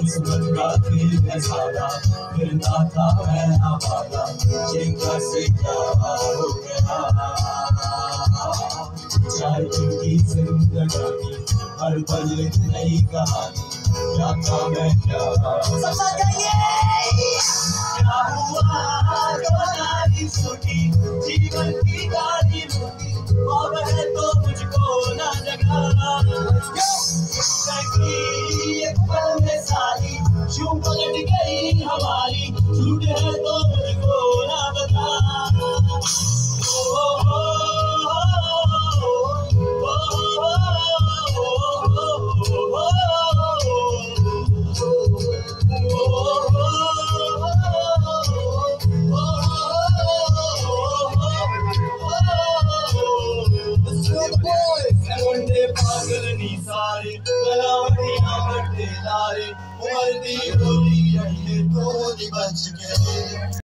किस्मत का खेल है सारा फिरता था मैं आवारा ये कैसे क्या हो गया? दिन की जिंदगानी हर पल नई कहानी। क्या था मैं क्या क्या हुआ? रोना ही छूटी जीवन की गाड़ी रोटी अब है तो मुझको क्यों पलट गई हमारी झूठ है तो मुझको ना बता Boys, and one day, Pagal and Isari, दे नारे उमर दी बोली अहिए तो दी बच के